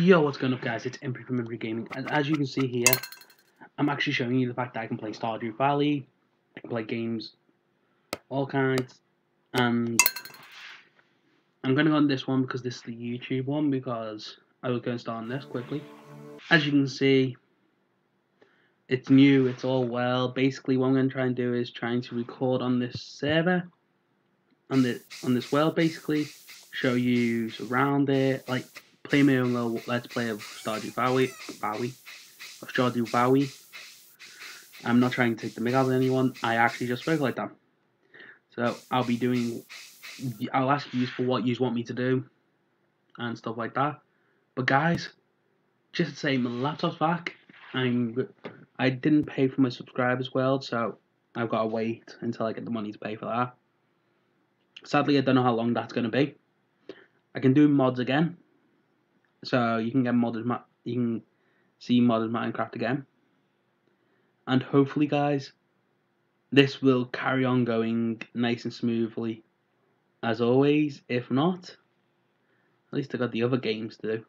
Yo, what's going up guys, it's Impy from Impy Gaming, and as you can see here, I'm actually showing you the fact that I can play Stardew Valley, I can play games, all kinds, and I'm going to go on this one because this is the YouTube one, because I was going to start on this quickly. As you can see, it's new, it's all well, basically what I'm going to try and do is trying to record on this server, on, the, on this world basically, show you around it, like play my own little let's play of Stardew Valley, Valley, of Stardew Valley. I'm not trying to take the mick out of anyone. I actually just spoke like that. So I'll be doing. I'll ask you for what you want me to do, and stuff like that. But guys, just to say, my laptop's back. I'm. I didn't pay for my subscribers well, so I've got to wait until I get the money to pay for that. Sadly, I don't know how long that's going to be. I can do mods again, so you can get modded, you can see modded Minecraft again. And hopefully, guys, this will carry on going nice and smoothly as always. If not, at least I got the other games to do.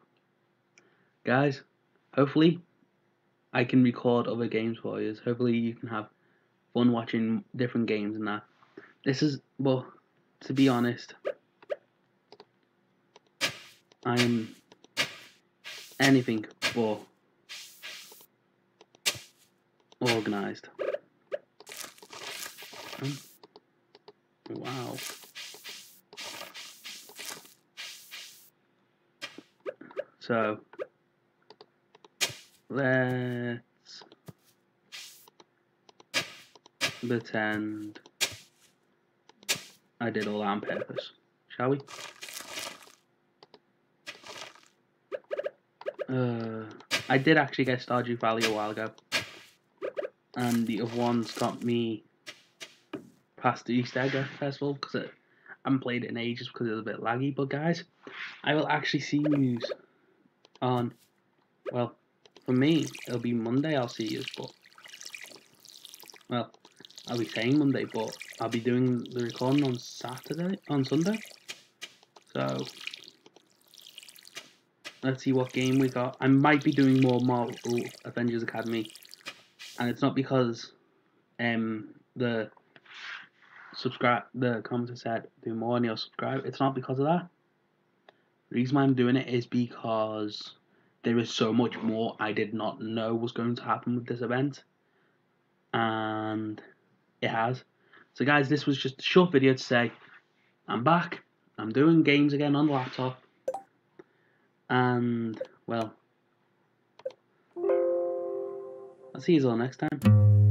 Guys, hopefully, I can record other games for you. Hopefully, you can have fun watching different games and that. This is, well, to be honest, I am anything but organized. Oh. Wow. So let's pretend I did all that on purpose, shall we? Uh, I did actually get Stardew Valley a while ago, and the other ones got me past the Easter Egg Festival because I haven't played it in ages because it was a bit laggy. But guys, I will actually see you on. Well, for me, it'll be Monday. I'll see you, but well, I'll be saying Monday, but I'll be doing the recording on Saturday, on Sunday. So Let's see what game we got. I might be doing more Marvel Avengers Academy, and it's not because um the subscribe the commenter said do more and you'll subscribe. It's not because of that. The reason why I'm doing it is because there is so much more I did not know was going to happen with this event, and it has. So guys, this was just a short video to say I'm back. I'm doing games again on the laptop and, well, I'll see you all next time.